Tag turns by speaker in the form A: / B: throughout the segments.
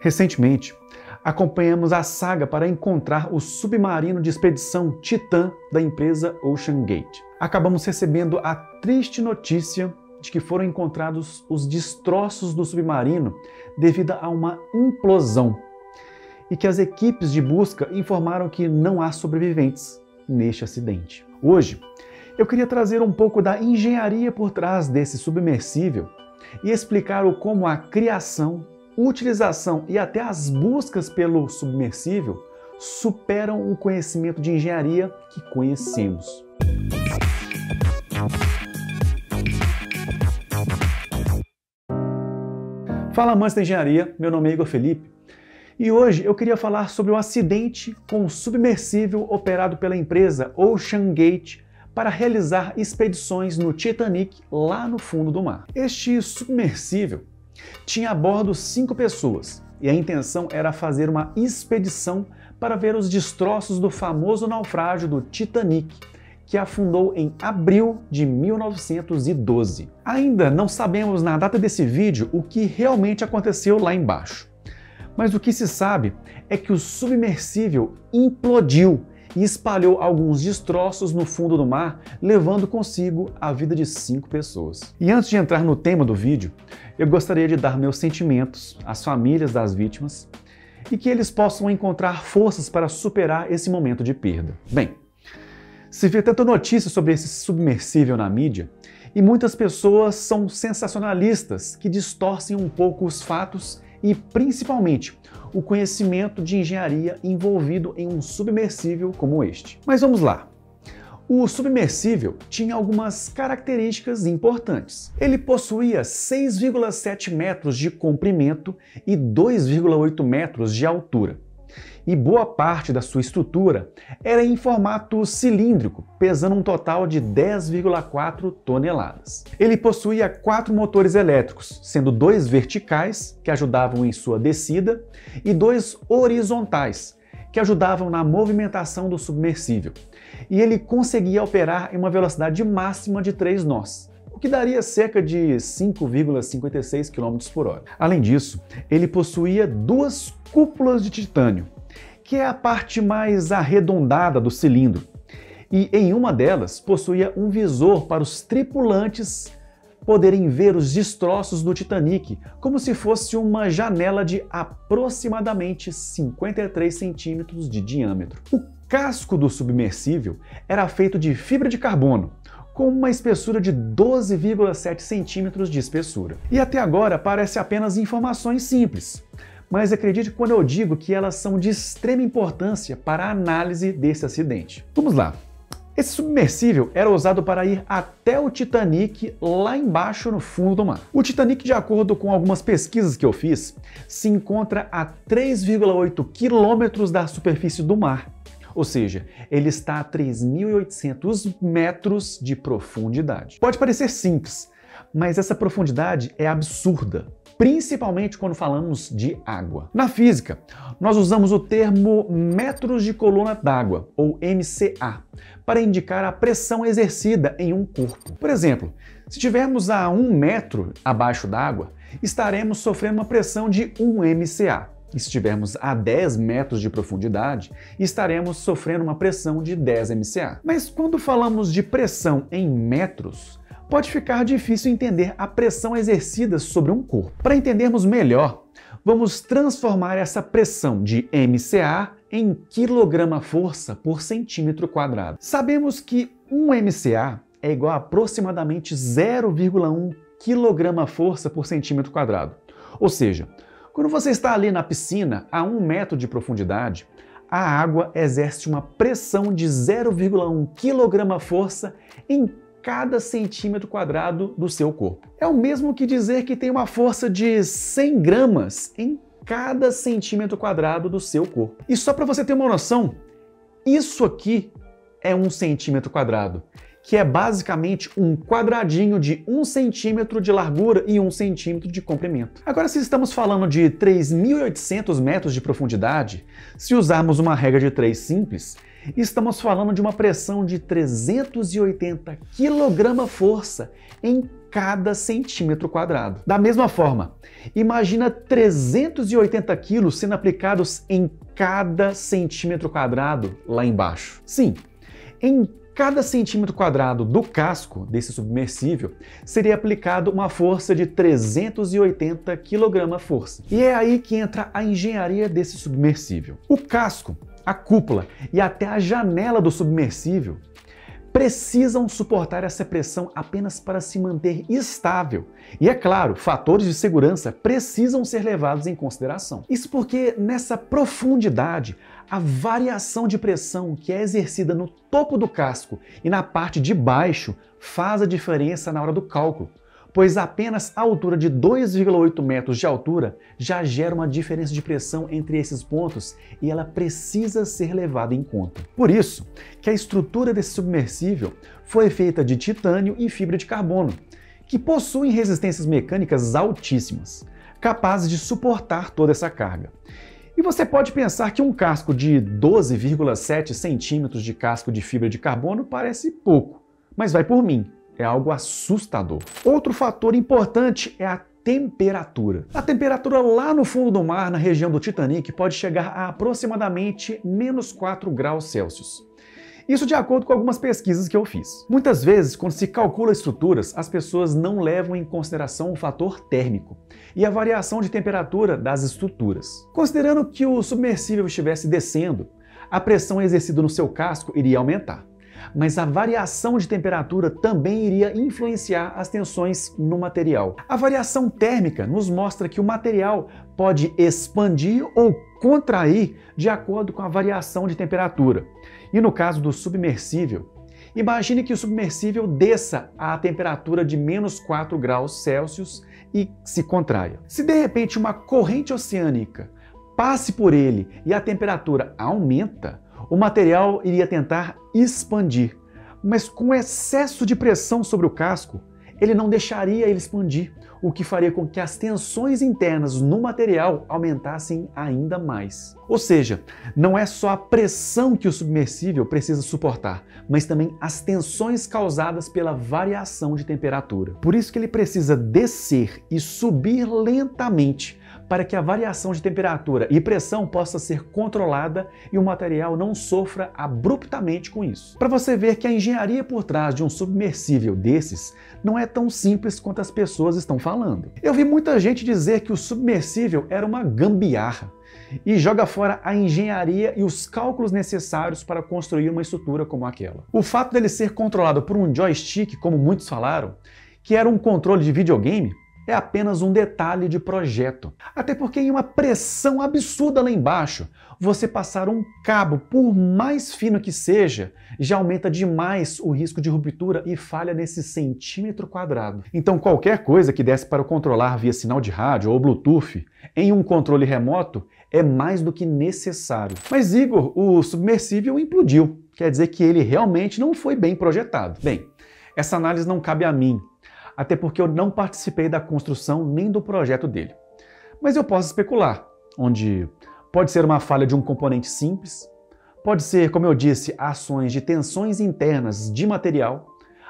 A: Recentemente, acompanhamos a saga para encontrar o submarino de expedição Titan da empresa Ocean Gate. Acabamos recebendo a triste notícia de que foram encontrados os destroços do submarino devido a uma implosão e que as equipes de busca informaram que não há sobreviventes neste acidente. Hoje, eu queria trazer um pouco da engenharia por trás desse submersível e explicar o como a criação, utilização e até as buscas pelo submersível superam o conhecimento de engenharia que conhecemos. Fala amantes da engenharia, meu nome é Igor Felipe e hoje eu queria falar sobre o acidente com o submersível operado pela empresa Ocean Gate para realizar expedições no Titanic lá no fundo do mar. Este submersível tinha a bordo cinco pessoas e a intenção era fazer uma expedição para ver os destroços do famoso naufrágio do Titanic, que afundou em abril de 1912. Ainda não sabemos na data desse vídeo o que realmente aconteceu lá embaixo. Mas o que se sabe é que o submersível implodiu e espalhou alguns destroços no fundo do mar, levando consigo a vida de cinco pessoas. E antes de entrar no tema do vídeo, eu gostaria de dar meus sentimentos às famílias das vítimas e que eles possam encontrar forças para superar esse momento de perda. Bem, se vê tanta notícia sobre esse submersível na mídia, e muitas pessoas são sensacionalistas que distorcem um pouco os fatos e, principalmente, o conhecimento de engenharia envolvido em um submersível como este. Mas vamos lá. O submersível tinha algumas características importantes. Ele possuía 6,7 metros de comprimento e 2,8 metros de altura e boa parte da sua estrutura era em formato cilíndrico, pesando um total de 10,4 toneladas. Ele possuía quatro motores elétricos, sendo dois verticais, que ajudavam em sua descida, e dois horizontais, que ajudavam na movimentação do submersível. E ele conseguia operar em uma velocidade máxima de 3 nós que daria cerca de 5,56 km por hora. Além disso, ele possuía duas cúpulas de titânio, que é a parte mais arredondada do cilindro, e em uma delas possuía um visor para os tripulantes poderem ver os destroços do Titanic, como se fosse uma janela de aproximadamente 53 centímetros de diâmetro. O casco do submersível era feito de fibra de carbono, com uma espessura de 12,7 centímetros de espessura. E até agora parece apenas informações simples, mas acredite quando eu digo que elas são de extrema importância para a análise desse acidente. Vamos lá. Esse submersível era usado para ir até o Titanic lá embaixo no fundo do mar. O Titanic, de acordo com algumas pesquisas que eu fiz, se encontra a 3,8 quilômetros da superfície do mar. Ou seja, ele está a 3.800 metros de profundidade. Pode parecer simples, mas essa profundidade é absurda principalmente quando falamos de água. Na física, nós usamos o termo metros de coluna d'água, ou MCA, para indicar a pressão exercida em um corpo. Por exemplo, se estivermos a um metro abaixo d'água, estaremos sofrendo uma pressão de 1 MCA. E se estivermos a 10 metros de profundidade, estaremos sofrendo uma pressão de 10 MCA. Mas quando falamos de pressão em metros, pode ficar difícil entender a pressão exercida sobre um corpo. Para entendermos melhor, vamos transformar essa pressão de MCA em quilograma-força por centímetro quadrado. Sabemos que 1 MCA é igual a aproximadamente 0,1 quilograma-força por centímetro quadrado. Ou seja, quando você está ali na piscina a 1 metro de profundidade, a água exerce uma pressão de 0,1 quilograma-força em cada centímetro quadrado do seu corpo. É o mesmo que dizer que tem uma força de 100 gramas em cada centímetro quadrado do seu corpo. E só para você ter uma noção, isso aqui é um centímetro quadrado, que é basicamente um quadradinho de um centímetro de largura e um centímetro de comprimento. Agora, se estamos falando de 3.800 metros de profundidade, se usarmos uma regra de 3 simples, estamos falando de uma pressão de 380 kg-força em cada centímetro quadrado. Da mesma forma, imagina 380 quilos sendo aplicados em cada centímetro quadrado lá embaixo. Sim, em cada centímetro quadrado do casco desse submersível seria aplicado uma força de 380 kg-força. E é aí que entra a engenharia desse submersível. O casco, a cúpula e até a janela do submersível precisam suportar essa pressão apenas para se manter estável. E é claro, fatores de segurança precisam ser levados em consideração. Isso porque nessa profundidade, a variação de pressão que é exercida no topo do casco e na parte de baixo faz a diferença na hora do cálculo pois apenas a altura de 2,8 metros de altura já gera uma diferença de pressão entre esses pontos e ela precisa ser levada em conta. Por isso que a estrutura desse submersível foi feita de titânio e fibra de carbono, que possuem resistências mecânicas altíssimas, capazes de suportar toda essa carga. E você pode pensar que um casco de 12,7 centímetros de casco de fibra de carbono parece pouco, mas vai por mim é algo assustador. Outro fator importante é a temperatura. A temperatura lá no fundo do mar, na região do Titanic, pode chegar a aproximadamente menos 4 graus Celsius. Isso de acordo com algumas pesquisas que eu fiz. Muitas vezes, quando se calcula estruturas, as pessoas não levam em consideração o fator térmico e a variação de temperatura das estruturas. Considerando que o submersível estivesse descendo, a pressão exercida no seu casco iria aumentar mas a variação de temperatura também iria influenciar as tensões no material. A variação térmica nos mostra que o material pode expandir ou contrair de acordo com a variação de temperatura. E no caso do submersível, imagine que o submersível desça a temperatura de menos 4 graus Celsius e se contraia. Se de repente uma corrente oceânica passe por ele e a temperatura aumenta, o material iria tentar expandir, mas com excesso de pressão sobre o casco, ele não deixaria ele expandir, o que faria com que as tensões internas no material aumentassem ainda mais. Ou seja, não é só a pressão que o submersível precisa suportar, mas também as tensões causadas pela variação de temperatura. Por isso que ele precisa descer e subir lentamente para que a variação de temperatura e pressão possa ser controlada e o material não sofra abruptamente com isso. Para você ver que a engenharia por trás de um submersível desses não é tão simples quanto as pessoas estão falando. Eu vi muita gente dizer que o submersível era uma gambiarra e joga fora a engenharia e os cálculos necessários para construir uma estrutura como aquela. O fato dele ser controlado por um joystick, como muitos falaram, que era um controle de videogame, é apenas um detalhe de projeto. Até porque em uma pressão absurda lá embaixo, você passar um cabo, por mais fino que seja, já aumenta demais o risco de ruptura e falha nesse centímetro quadrado. Então qualquer coisa que desse para controlar via sinal de rádio ou Bluetooth em um controle remoto é mais do que necessário. Mas Igor, o submersível implodiu. Quer dizer que ele realmente não foi bem projetado. Bem, essa análise não cabe a mim, até porque eu não participei da construção nem do projeto dele. Mas eu posso especular, onde pode ser uma falha de um componente simples, pode ser, como eu disse, ações de tensões internas de material,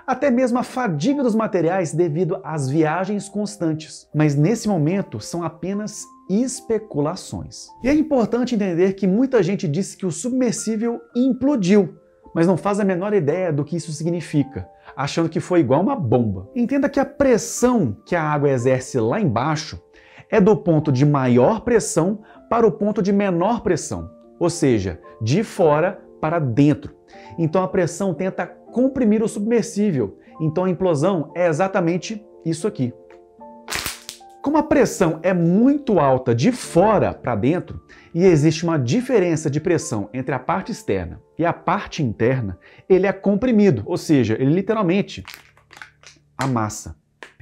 A: até mesmo a fadiga dos materiais devido às viagens constantes. Mas nesse momento são apenas especulações. E é importante entender que muita gente disse que o submersível implodiu, mas não faz a menor ideia do que isso significa achando que foi igual uma bomba. Entenda que a pressão que a água exerce lá embaixo é do ponto de maior pressão para o ponto de menor pressão, ou seja, de fora para dentro. Então a pressão tenta comprimir o submersível. Então a implosão é exatamente isso aqui. Como a pressão é muito alta de fora para dentro e existe uma diferença de pressão entre a parte externa e a parte interna, ele é comprimido, ou seja, ele literalmente amassa.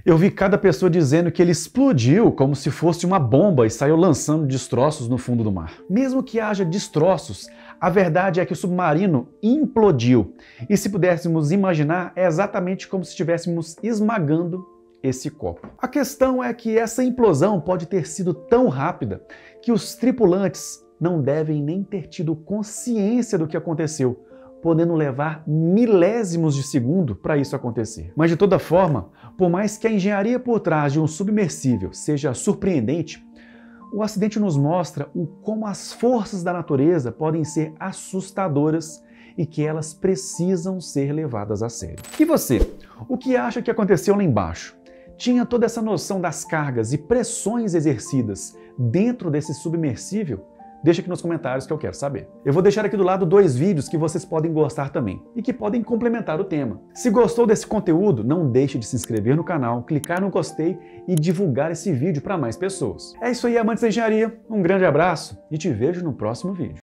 A: Eu vi cada pessoa dizendo que ele explodiu como se fosse uma bomba e saiu lançando destroços no fundo do mar. Mesmo que haja destroços, a verdade é que o submarino implodiu. E se pudéssemos imaginar, é exatamente como se estivéssemos esmagando esse copo. A questão é que essa implosão pode ter sido tão rápida que os tripulantes não devem nem ter tido consciência do que aconteceu, podendo levar milésimos de segundo para isso acontecer. Mas de toda forma, por mais que a engenharia por trás de um submersível seja surpreendente, o acidente nos mostra o como as forças da natureza podem ser assustadoras e que elas precisam ser levadas a sério. E você, o que acha que aconteceu lá embaixo? Tinha toda essa noção das cargas e pressões exercidas dentro desse submersível? Deixa aqui nos comentários que eu quero saber. Eu vou deixar aqui do lado dois vídeos que vocês podem gostar também e que podem complementar o tema. Se gostou desse conteúdo, não deixe de se inscrever no canal, clicar no gostei e divulgar esse vídeo para mais pessoas. É isso aí, amantes da engenharia. Um grande abraço e te vejo no próximo vídeo.